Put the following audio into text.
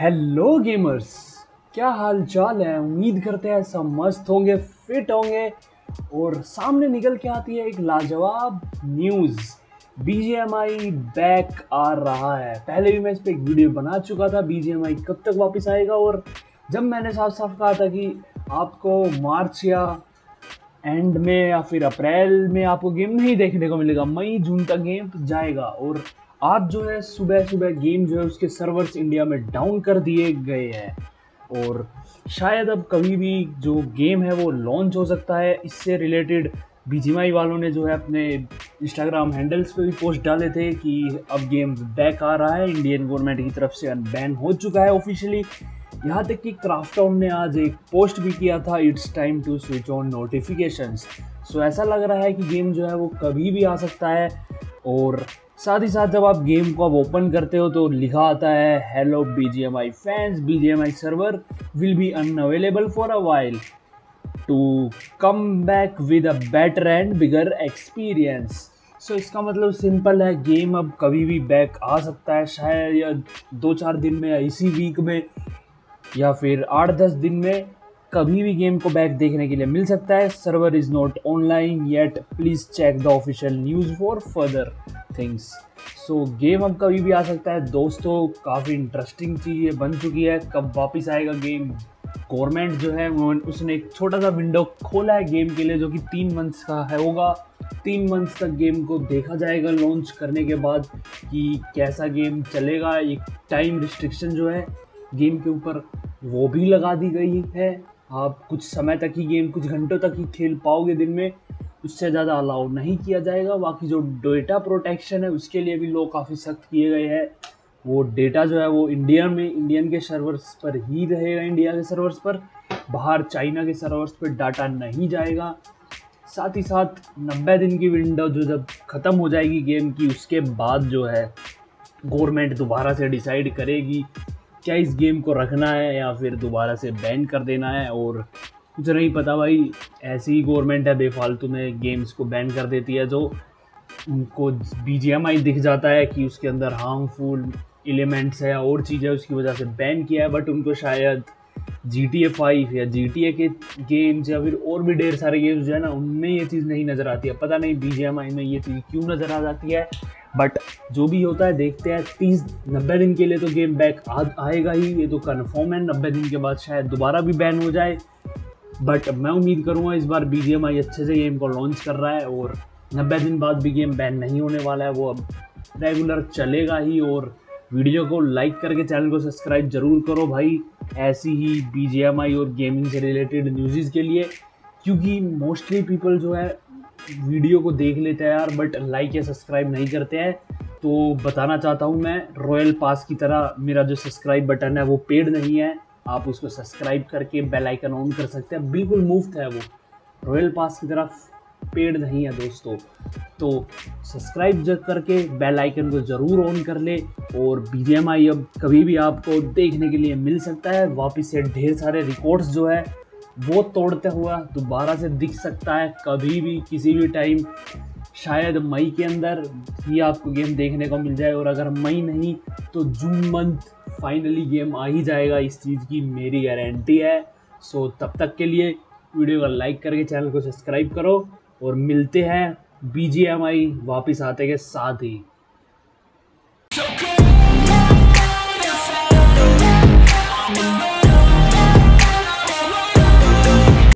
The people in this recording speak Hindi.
हेलो गेमर्स क्या हाल चाल है? उम्मीद करते हैं सब मस्त होंगे फिट होंगे और सामने निकल के आती है एक लाजवाब न्यूज़ BGMI बैक आ रहा है। पहले भी मैं इस पर एक वीडियो बना चुका था BGMI कब तक वापस आएगा? और जब मैंने साफ़ साफ़ कहा था कि आपको मार्च या एंड में या फिर अप्रैल में आपको गेम नहीं देखने को मिलेगा, मई, जून तक गेम जाएगा और आज जो है सुबह सुबह गेम जो है उसके सर्वर्स इंडिया में डाउन कर दिए गए हैं। और शायद अब कभी भी जो गेम है वो लॉन्च हो सकता है। इससे रिलेटेड बीजीमाई वालों ने जो है अपने इंस्टाग्राम हैंडल्स पे भी पोस्ट डाले थे कि अब गेम बैक आ रहा है। इंडियन गवर्नमेंट की तरफ़ से अनबैन हो चुका है ऑफिशियली यहाँ तक कि क्राफ्टॉन ने आज एक पोस्ट भी किया था it's time to switch on notifications so ऐसा लग रहा है कि गेम जो है वो कभी भी आ सकता है। और साथ ही साथ जब आप गेम को अब ओपन करते हो तो लिखा आता है hello B G M I fans B G M I server will be unavailable for a while to come back with a better and bigger experience so इसका मतलब सिंपल है गेम अब कभी भी बैक आ सकता है, शायद या दो चार दिन में या इसी वीक में, या फिर आठ दस दिन में कभी भी गेम को बैक देखने के लिए मिल सकता है। Server is not online yet please check the official news for further things so game अब कभी भी आ सकता है। दोस्तों, काफ़ी इंटरेस्टिंग चीज़ बन चुकी है। कब वापस आएगा गेम गवर्नमेंट जो है उसने एक छोटा सा विंडो खोला है गेम के लिए, जो कि तीन मंथ्स का है, होगा। तीन मंथ्स तक गेम को देखा जाएगा लॉन्च करने के बाद कि कैसा गेम चलेगा। एक टाइम रिस्ट्रिक्शन जो है गेम के ऊपर वो भी लगा दी गई है। आप कुछ समय तक ही गेम कुछ घंटों तक ही खेल पाओगे दिन में। उससे ज़्यादा अलाउ नहीं किया जाएगा। बाकी जो डेटा प्रोटेक्शन है, उसके लिए भी लोग काफ़ी सख्त किए गए हैं। वो डेटा जो है, वो इंडिया में इंडियन के सर्वर्स पर ही रहेगा इंडिया के सर्वर्स पर। बाहर चाइना के सर्वर्स पर डाटा नहीं जाएगा। साथ ही साथ नब्बे दिन की विंडो जो जब ख़त्म हो जाएगी गेम की, उसके बाद जो है गवर्नमेंट दोबारा से डिसाइड करेगी, क्या इस गेम को रखना है या फिर दोबारा से बैन कर देना है और कुछ नहीं पता भाई ऐसी ही गवर्नमेंट है बेफालतू में गेम्स को बैन कर देती है जो उनको बी दिख जाता है कि उसके अंदर हार्मफुल एलिमेंट्स है और चीज़ें उसकी वजह से बैन किया है बट उनको शायद जी टी ए फाइव या जी टी ए के गेम्स या फिर और भी ढेर सारे गेम्स जो है ना उनमें ये चीज़ नहीं नज़र आती है। पता नहीं बी जी एम आई में ये चीज़ क्यों नज़र आ जाती है बट जो भी होता है देखते हैं तीस नब्बे दिन के लिए तो गेम बैक आ, आएगा ही ये तो कन्फर्म है नब्बे दिन के बाद शायद दोबारा भी बैन हो जाए। बट मैं उम्मीद करूँगा इस बार BGMI अच्छे से गेम को लॉन्च कर रहा है और नब्बे दिन बाद भी गेम बैन नहीं होने वाला है। वो अब रेगुलर चलेगा ही और वीडियो को लाइक करके चैनल को सब्सक्राइब ज़रूर करो भाई। ऐसी ही BGMI और गेमिंग से रिलेटेड न्यूज़ के लिए। क्योंकि मोस्टली पीपल जो है वीडियो को देख लेते हैं यार बट लाइक या सब्सक्राइब नहीं करते हैं। तो बताना चाहता हूँ मैं रॉयल पास की तरह मेरा जो सब्सक्राइब बटन है वो पेड नहीं है। आप उसको सब्सक्राइब करके बेल आइकन ऑन कर सकते हैं। बिल्कुल मुफ़्त है वो। रॉयल पास की तरफ़ पेड नहीं है दोस्तों। तो सब्सक्राइब करके बेल आइकन को ज़रूर ऑन कर ले और बी अब कभी भी आपको देखने के लिए मिल सकता है। वापस से ढेर सारे रिकॉर्ड्स जो है, वो तोड़ते हुआ दोबारा से दिख सकता है। कभी भी, किसी भी टाइम शायद मई के अंदर ही आपको गेम देखने को मिल जाए, और अगर मई नहीं तो जून मंथ फाइनली गेम आ ही जाएगा। इस चीज़ की मेरी गारंटी है। सो तब तक के लिए वीडियो को लाइक करके चैनल को सब्सक्राइब करो, और मिलते हैं बीजीएमआई वापस आते के साथ ही।